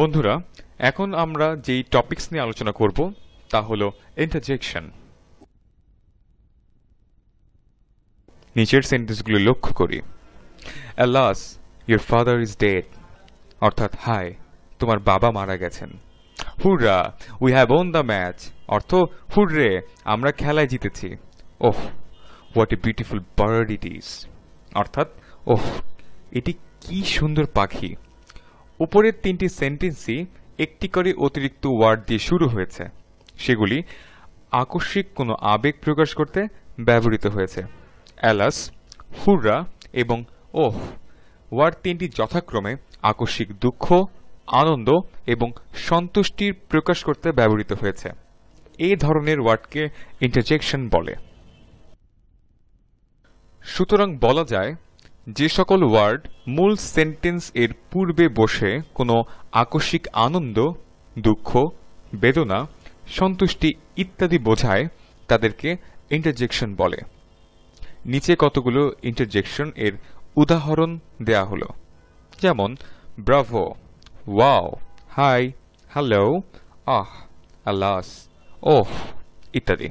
বন্ধুরা, এখন আমরা যেই টপিকস নিয়ে আলোচনা করব, তা হলো ইন্টারজেকশন নিচের সেন্টেন্সগুলো লক্ষ্য করি। Alas your father is dead অর্থাৎ হাই তোমার বাবা মারা গেছেন। Hurrah we have won the match অর্থ, হুররে, আমরা খেলায় জিতেছি। ওহ what a beautiful bird it is অর্থাৎ ওহ এটি কি সুন্দর পাখি। উপরের তিনটি সেন্টেন্সই একটি করে অতিরিক্ত ওয়ার্ড দিয়ে শুরু হয়েছে। সেগুলি আকস্মিক কোনো আবেগ প্রকাশ করতে ব্যবহৃত হয়েছে। অ্যালাস, হুররা এবং ওহ। ওয়ার্ড তিনটি যথাক্রমে আকস্মিক দুঃখ, আনন্দ এবং সন্তুষ্টির প্রকাশ করতে ব্যবহৃত হয়েছে। এই ধরনের ওয়ার্ডকে ইন্টারজেকশন বলে। সুতরাং বলা যায় যে সকল ওয়ার্ড মূল সেন্টেন্স এর পূর্বে বসে কোনো আকস্মিক আনন্দ, দুঃখ, বেদনা, সন্তুষ্টি ইত্যাদি বোঝায়, তাদেরকে ইন্টারজেকশন বলে। নিচে কতগুলো ইন্টারজেকশন এর উদাহরণ দেয়া হলো। যেমন, bravo, wow, hi, hello, ah alas oh, ইত্যাদি।